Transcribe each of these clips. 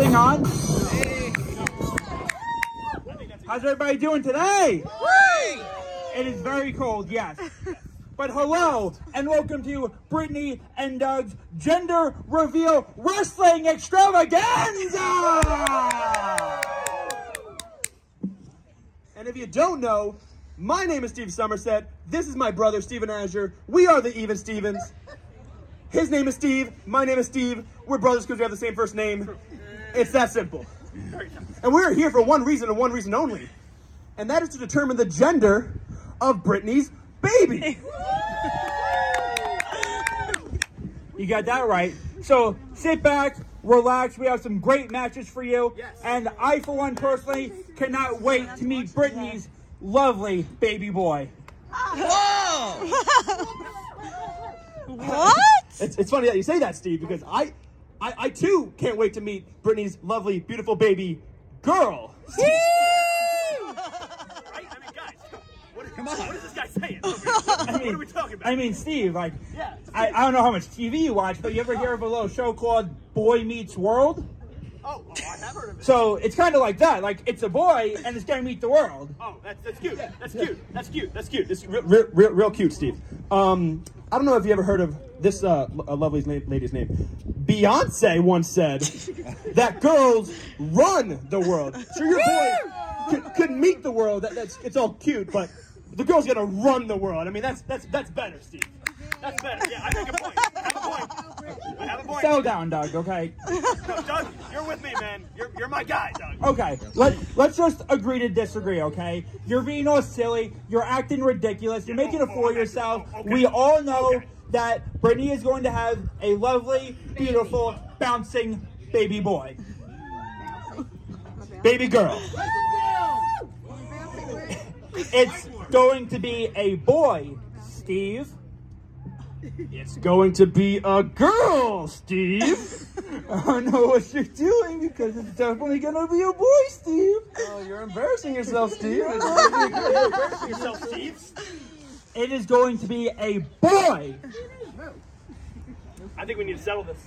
thing on? How's everybody doing today? It is very cold, yes. But hello and welcome to Brittany and Doug's Gender Reveal Wrestling Extravaganza! And if you don't know, my name is Steve Somerset. This is my brother, Steven Azure. We are the Even Stevens. His name is Steve. My name is Steve. We're brothers because we have the same first name. It's that simple. And we're here for one reason and one reason only. And that is to determine the gender of Brittany's baby. You got that right. So sit back, relax. We have some great matches for you. And I, for one, personally, cannot wait to meet Brittany's lovely baby boy. Whoa! What? It's, it's funny that you say that, Steve, because I, I, I too can't wait to meet Brittany's lovely, beautiful baby girl. Right? I mean, guys, what, come on. What is this guy saying? What are we talking about? I mean, Steve, like, Yeah. I, I don't know how much TV you watch, but you ever hear of a little show called Boy Meets World? oh, oh, I have heard of it. So it's kind of like that. Like, it's a boy and it's gonna meet the world. Oh, that's, that's cute. That's cute. That's cute. That's cute. This, Real, real, real, real cute, Steve. Um, I don't know if you ever heard of this uh, lovely lady's name. Beyonce once said that girls run the world. So your boy could, could meet the world. That, that's it's all cute, but the girl's gonna run the world. I mean, that's that's that's better, Steve. that's better. Yeah, I make a point. I have a point. I have a point. Settle down, Doug. Okay. No, Doug, you're with me, man. You're, you're my guy, Doug. Okay, let, let's just agree to disagree, okay? You're being all silly. You're acting ridiculous. You're making a oh, oh, fool of yourself. Oh, we all know Okay. that Brittany is going to have a lovely, beautiful, bouncing baby boy. Baby girl. It's going to be a boy, Steve. It's going to be a girl, Steve. I don't know what you're doing because it's definitely gonna be a boy, Steve. Oh, you're embarrassing yourself, Steve. You're embarrassing yourself, Steve. It is going to be a boy. I think we need to settle this.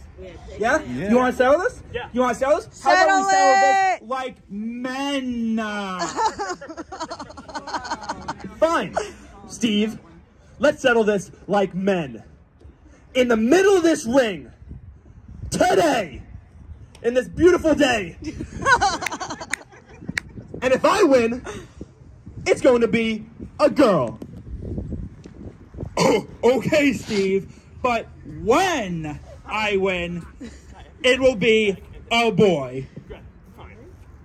Yeah? You want to settle this? Yeah. You want to settle this? How about we Settle settle it! this like men? Fine, Steve. Let's settle this like men. In the middle of this ring, today, in this beautiful day. and if I win, it's going to be a girl. Oh, okay, Steve. But when I win, it will be a boy.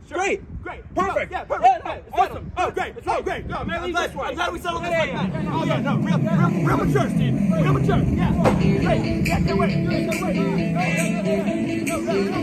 Great. Great. Great. Perfect. Yeah, perfect. Yeah, Oh, yeah, awesome. Oh, great. Oh, great. No, man, I'm glad, I'm glad we settled this like that. Oh, yeah, no, real, real, real mature, Steve. Real mature. Yeah. Great. Yeah, can't wait. Can't wait. No, no, no, no, no, no, no, no,